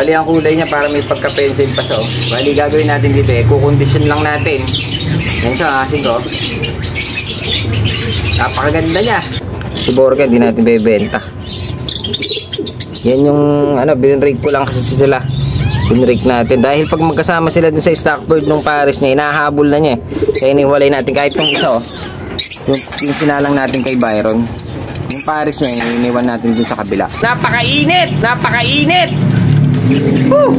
Bali ang kulay niya para may pagka-pencil pa siya. oh. Bali gagawin natin dito eh, kukondisyon lang natin. Yan siya, asin ko. Napakaganda niya. Si Borga, hindi natin bebenta. Yan yung, ano, binrake ko lang kasi sila. Binrake natin. Dahil pag magkasama sila dun sa stockbird ng Paris niya, inahabol na niya eh. Kaya iniwalay natin kahit yung isa oh. Yung, yung sinalang natin kay Byron. Yung Paris niya, iniwan natin dun sa kabila. Napakainit! Napakainit! Woo!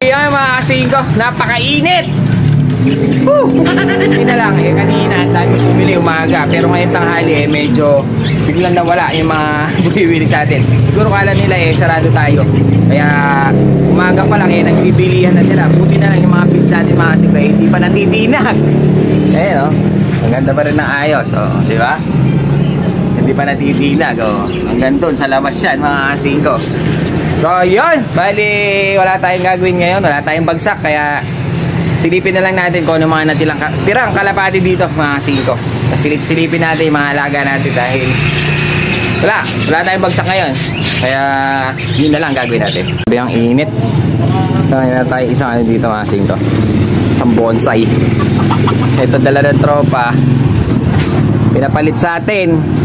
Yan mga kasingko, napakainit! Woo! Hindi na lang eh, kanina ang dami bumili umaga pero ngayon tanghali eh medyo biglang nawala yung mga bumibili sa atin. Siguro kala nila eh sarado tayo. Kaya umaga pa lang eh nagsibilihan na sila. Buti na lang yung mga pigs natin mga kasingko eh, hindi pa natitinag. Eh no, ang ganda pa rin ng ayos. Oh, di ba? Hindi pa natitinag. Oh. Hanggang doon sa labas yan mga kasingko. So yun, bali wala tayong gagawin ngayon, wala tayong bagsak kaya silipin na lang natin kung ano mga natilang tirang kalapati dito mga singko. Silip silipin natin yung mga alaga natin dahil wala, wala tayong bagsak ngayon. Kaya yun na lang gagawin natin. Sabi ang init. Kaya na tayo isang ano dito mga singko. Isang bonsai. Ito dala ng tropa. Pinapalit sa atin.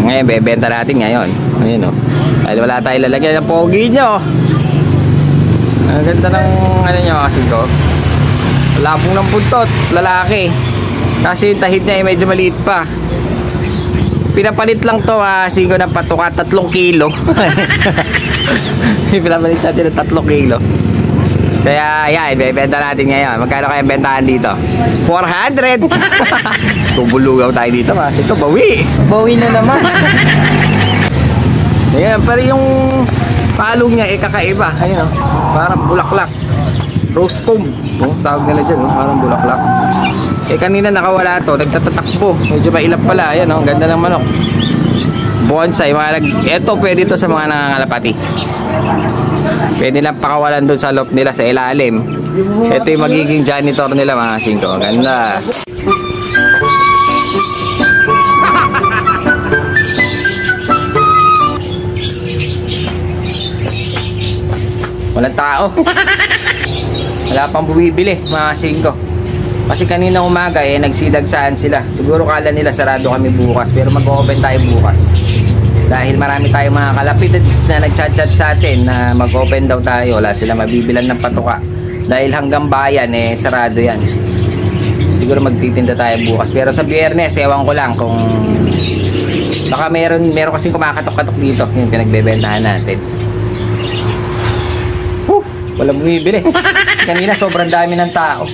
Ngayon, bebenta natin ngayon. Ayun o. Dahil wala tayong lalagyan ng pogi nyo. Ang ganda ng ano nyo kasi ko. Labong ng buntot, lalaki. Kasi yung tahid niya ay medyo maliit pa. Pinapalit lang to ah, singko ng patuka, tatlong kilo. Pinapalit natin ng tatlong kilo. Kaya yan, bebenta natin ngayon. Magkano kaya bentahan dito? 400! Tubulugaw tayo dito kasi ito, bawi. Bawi na naman. Ayan, pero yung palong niya, eh, kakaiba. Ayun, oh. Parang bulaklak. Rose comb. Oh, tawag nila dyan, oh. Parang bulaklak. Eh, kanina nakawala to. Nagtatatakbo. Medyo mailap pala. Ayan, oh. Ganda ng manok. Bonsai. Mga nag... Ito, pwede to sa mga nangangalapati. Pwede lang pakawalan doon sa loob nila sa ilalim. Ito yung magiging janitor nila mga singko. Ganda. Walang tao. Wala pang bumibili, mga singko. Kasi kanina umaga eh, nagsidagsaan sila. Siguro kala nila sarado kami bukas, pero mag-open tayo bukas. Dahil marami tayong mga kalapit na nagchat-chat sa atin na mag-open daw tayo. Wala sila mabibilan ng patuka. Dahil hanggang bayan eh, sarado yan. Siguro magtitinda tayo bukas. Pero sa biyernes, ewan ko lang kung baka meron, meron kasing kumakatok-katok dito. Yung pinagbebentahan natin. Walang bumibili. Kanina sobrang dami ng tao.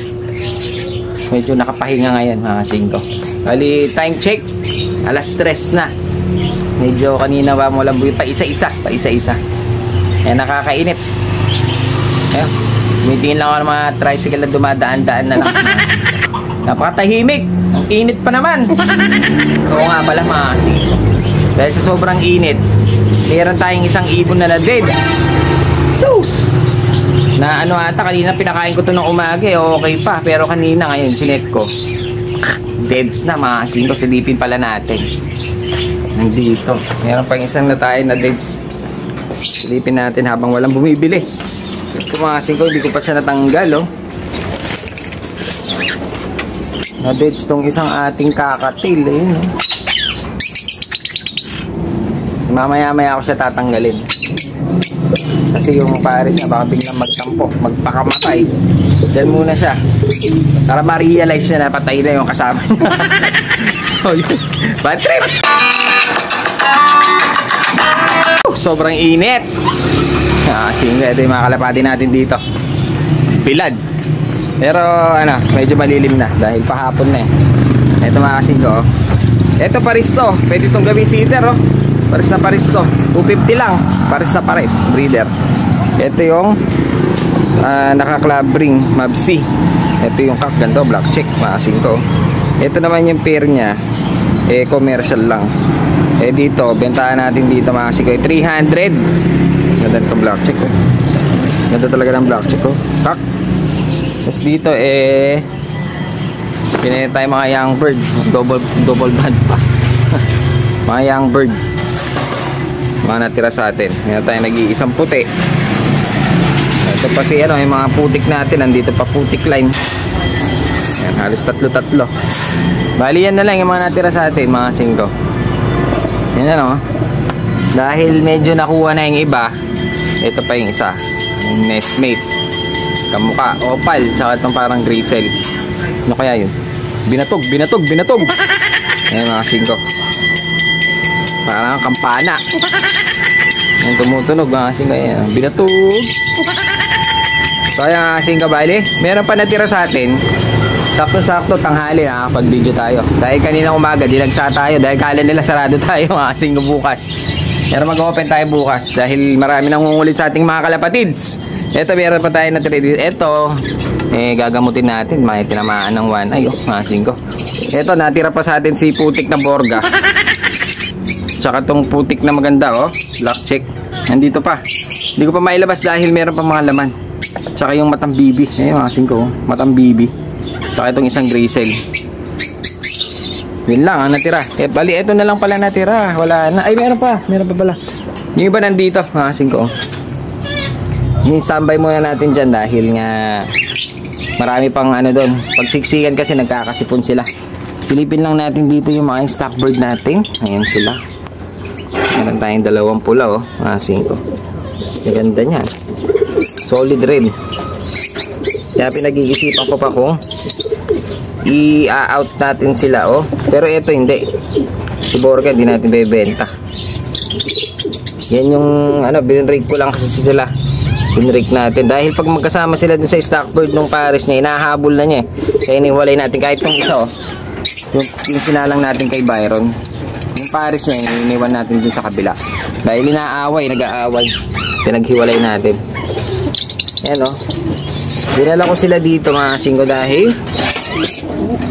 Medyo nakapahinga ngayon mga singko. Bali, time check. Alas stress na. Medyo kanina ba mo lang pa isa-isa, pa isa-isa. Kaya nakakainit. Ayun. Tumitingin lang ako ng mga tricycle na dumadaan-daan na lang. Napakatahimik. Ang init pa naman. Oo nga pala mga singko. Dahil sa sobrang init, meron tayong isang ibon na na-dead. Sus! Na ano ata, kanina pinakain ko to ng umaga eh, okay pa. Pero kanina ngayon, sinet ko. Deads na mga singko, silipin pala natin. Nandito. Meron pang isang na tayo na deads. Silipin natin habang walang bumibili. Ito mga singko, hindi ko pa siya natanggal oh. Na deads tong isang ating kakatil. Ayun oh. Mamaya-maya ako siya tatanggalin. Kasi yung pares niya baka biglang magtampo, magpakamatay. Diyan muna siya. Para ma-realize niya na patay na yung kasama niya. so yun. Bad trip! Sobrang init. Ah, singa ito yung mga kalapati natin dito. Pilad. Pero ano, medyo malilim na dahil pahapon na eh. Ito mga kasingko. oh. Ito paris to. Pwede itong gawing seater oh. Paris na paris to. 250 lang. Paris na paris. Breeder. Ito yung uh, naka-club ring Mabsi. Ito yung kak. Ganto. Black check. Mga kasingko. Ito naman yung pair niya. Eh, commercial lang. Eh, dito. Bentahan natin dito mga kasingko. eh, 300. Ganda ito black check oh. Ganda talaga ng black check oh. Kak. Tapos dito eh Pinaya tayo mga young bird Double, double band pa Mga young bird mga natira sa atin. Meron tayo nag-iisang puti. Ito pa si ano, yung mga putik natin. Nandito pa putik line. Ayan, halos tatlo-tatlo. Bali yan na lang yung mga natira sa atin, mga singko. Yan ano. Dahil medyo nakuha na yung iba, ito pa yung isa. Yung nestmate. Kamuka, opal, tsaka itong parang grisel. Ano kaya yun? Binatog, binatog, binatog. Ayan mga singko. Parang kampana. Yung tumutunog mga singko. Ayan, binatog. So ayan mga singko, bali. Meron pa natira sa atin. Sakto-sakto tanghali nakakapag-video tayo. Dahil kanina umaga, dinagsa tayo. Dahil kala nila sarado tayo mga singko bukas. Pero mag-open tayo bukas dahil marami nang ngungulit sa ating mga kalapatids. Ito, meron pa tayo na 3D. Ito, eh, gagamutin natin. May tinamaan ng 1. Ay, oh, masin ko. Ito, natira pa sa atin si putik na borga. Tsaka tong putik na maganda, oh. Black check. Nandito pa. Hindi ko pa mailabas dahil meron pa mga laman. Tsaka yung matang bibi. Eh, masin ko, oh. Matang bibi. Tsaka itong isang grisel. Yun lang ang natira. Eh, bali, ito na lang pala natira. Wala na. Ay, meron pa. Meron pa pala. Yung iba nandito. Masin ko, oh. Ini-standby muna natin dyan dahil nga marami pang ano doon. Pag siksikan kasi nagkakasipon sila. Silipin lang natin dito yung mga stock natin. Ayan sila. Meron tayong dalawang pula oh. Mga singko. Ganda niyan. Solid red. Kaya pinag-iisipan ko pa kung i-out natin sila oh. Pero ito hindi. Si Borga hindi natin bebenta. Yan yung ano, binrake ko lang kasi sila pinrake natin dahil pag magkasama sila dun sa stockbird nung pares niya inahabol na niya eh kaya iniwalay natin kahit tong isa oh yung, yung sinalang natin kay Byron yung pares niya iniwan natin dun sa kabila dahil inaaway nag-aaway pinaghiwalay natin yan oh dinala ko sila dito mga singgo dahil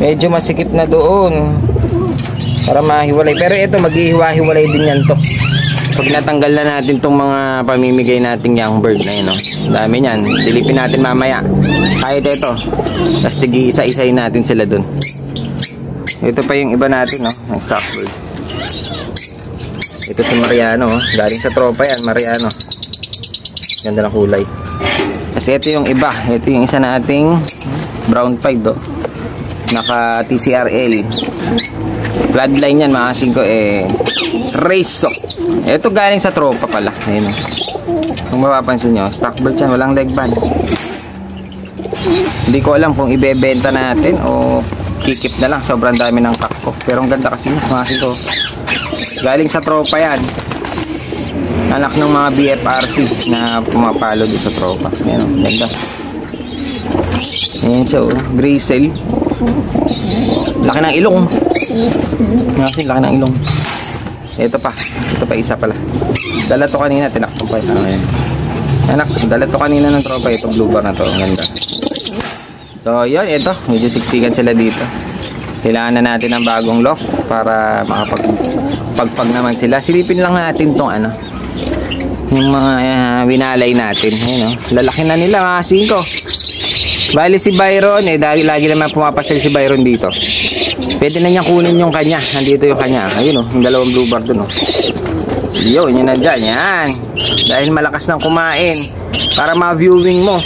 medyo masikip na doon para mahiwalay pero ito maghihiwa-hiwalay din yan to pag natanggal na natin tong mga pamimigay nating young bird na yun, no? dami niyan. Silipin natin mamaya. Kahit ito. Tapos tigi isa-isayin natin sila dun. Ito pa yung iba natin, no? Ang stock bird. Ito si Mariano, oh. galing sa tropa yan, Mariano. Ganda ng kulay. Kasi ito yung iba. Ito yung isa nating brown 5, do. Naka TCRL. Bloodline yan, mga ko eh Reso. Ito galing sa tropa pala. Ayun. Kung mapapansin nyo, stock bird yan. Walang leg band. Hindi ko alam kung ibebenta natin o kikip na lang. Sobrang dami ng kakko. Pero ang ganda kasi mga sito. Galing sa tropa yan. Anak ng mga BFRC na pumapalo doon sa tropa. Ayun, ganda. Ayan siya, oh. Grisel. Laki ng ilong. Kasi laki ng ilong. Ito pa. Ito pa isa pala. Dala to kanina. Tinakpan pa. Ano yan. Anak, dala to kanina ng tropa. Ito blue bar na to. Ang ganda. So, yun. Ito. Medyo siksikan sila dito. Kailangan na natin ng bagong lock para makapagpagpag naman sila. Silipin lang natin tong ano. Yung mga uh, winalay natin. Ayun, oh. Lalaki na nila mga 5. Bali si Byron eh. Dahil lagi naman pumapasal si Byron dito. Pwede na niyang kunin yung kanya. Nandito yung kanya. Ayun oh, yung dalawang blue bar dun oh. Yun, yun na dyan. Yan. Dahil malakas ng kumain. Para ma-viewing mo.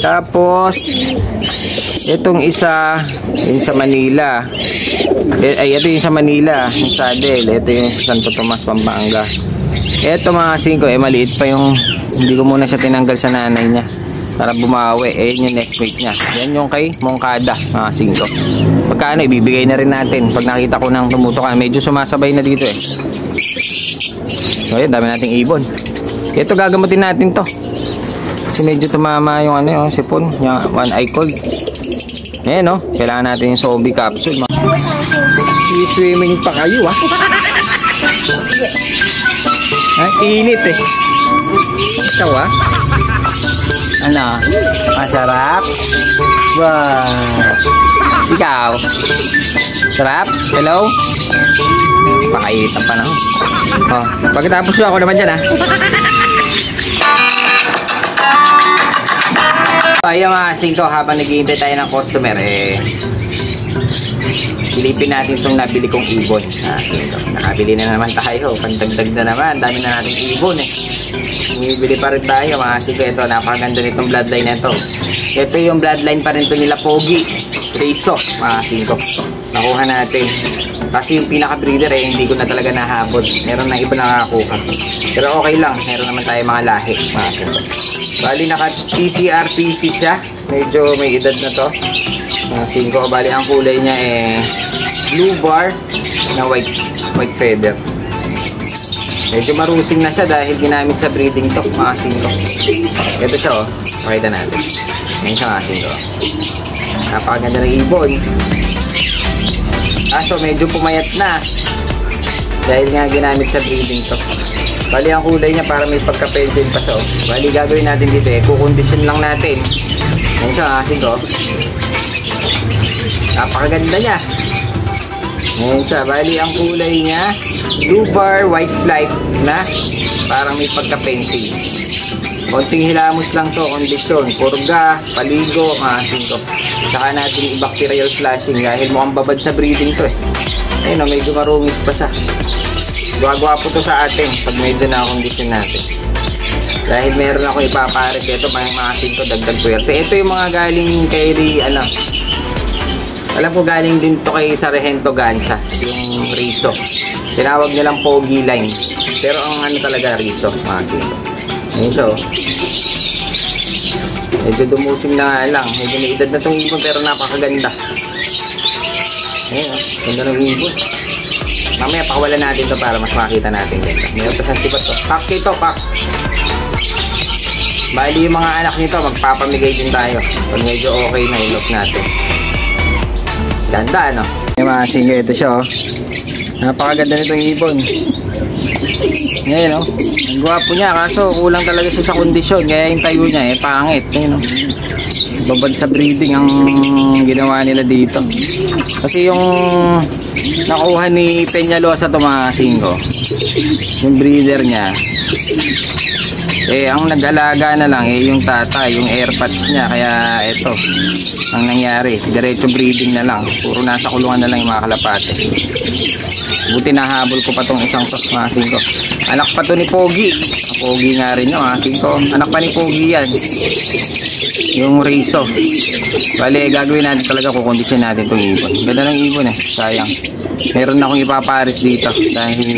Tapos, itong isa, yung sa Manila. Eh, ay, ito yung sa Manila. Yung saddle. Ito yung sa Santo Tomas, Pampanga. Ito mga 5, eh maliit pa yung hindi ko muna siya tinanggal sa nanay niya para bumawi. Eh, yun yung next week niya. Yan yung kay Mongkada, mga 5. Pagkano, ibibigay na rin natin. Pag nakita ko nang tumutukan, medyo sumasabay na dito eh. So, yun, dami nating ibon. Ito, gagamutin natin to. Kasi medyo tumama yung ano yung sipon, yung one eye cold. Ayan, no? Kailangan natin yung Sobi capsule. I-swimming pa kayo, ah. Ang init eh. Ikaw ah. Ano? Masarap? Wow. Ikaw? Sarap? Hello? Pakainitan pa na. Oh, pagkatapos ako naman dyan ah. So, yung mga singko habang nag-iintay tayo ng customer eh silipin natin itong nabili kong ibon. Ah, ito. Nakabili na naman tayo. Pandagdag na naman. Dami na nating ibon eh. Bumibili pa rin tayo mga siko. Ito, napakaganda nitong bloodline na ito. Ito yung bloodline pa rin ito nila Pogi. Reso, mga siko. Nakuha natin. Kasi yung pinaka-breeder eh, hindi ko na talaga nahabol. Meron na iba nakakuha. Pero okay lang. Meron naman tayo mga lahi, mga. Bali, naka-TCRPC siya. Medyo may edad na to. Mga 5. Bali, ang kulay niya eh blue bar na white white feather. Medyo marusing na siya dahil ginamit sa breeding to, mga 5. Ito siya oh. Pakita natin. Ngayon siya mga 5. Napakaganda ng ibon. Kaso medyo pumayat na. Dahil nga ginamit sa breeding to. Bali ang kulay niya para may pagka-pencil pa oh. Bali gagawin natin dito eh. Kukondisyon lang natin. Ngayon siya mga 5. Napakaganda niya. Ngayon siya, bali ang kulay niya, blue bar, white flight na parang may pagka-pencil. Konting hilamos lang to, kondisyon, purga, paligo, mga singko. Saka natin i-bacterial flashing dahil mukhang babad sa breeding to eh. Ayun o, medyo marungis pa siya. Gagawa po to sa atin pag medyo na-kondisyon natin. Dahil meron ako ipaparik ito, mga mga singko, dagdag puwerte. Ito yung mga galing kay, ano, alam ko galing din to kay Sargento Gansa, yung Riso. Tinawag nilang Pogi Line. Pero ang ano talaga Riso, mga sito. Ayun siya oh. Medyo dumusing na nga lang. Medyo may edad na itong ibon pero napakaganda. Ayun oh. Ganda ng ibon. Mamaya pakawalan natin to para mas makita natin ganda. Mayroon pa sa sibat to. Pak ito, pak. Bali yung mga anak nito, magpapamigay din tayo. Pag medyo okay na ilok natin. Ganda, ano? Yung mga sige, ito siya, oh. Napakaganda nitong ibon. Ngayon, oh. Ang gwapo niya, kaso kulang talaga siya sa kondisyon. Kaya yung tayo niya, eh, pangit. Ngayon, oh. Babad sa breeding ang ginawa nila dito. Kasi yung nakuha ni Peñalosa to mga singko. Yung breeder niya, eh, ang nag-alaga na lang eh, yung tata, yung airpads niya. Kaya ito, ang nangyari. Diretso breeding na lang. Puro nasa kulungan na lang yung mga kalapate. Buti nahabol ko pa tong isang to, mga singko. Anak pa to ni Pogi. Pogi nga rin yun, mga singko. Anak pa ni Pogi yan. Yung Riso. Bale, gagawin natin talaga kukondisyon natin itong ibon. Ganda ng ibon eh. Sayang. Meron akong ipaparis dito. Dahil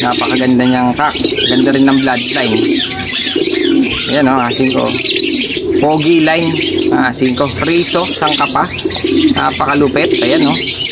napakaganda niyang kak. Ganda rin ng bloodline. Ayan o, oh, asin ko. Pogi line. Asin ko. Riso, sangka pa. Napakalupit. Ayan o. Oh.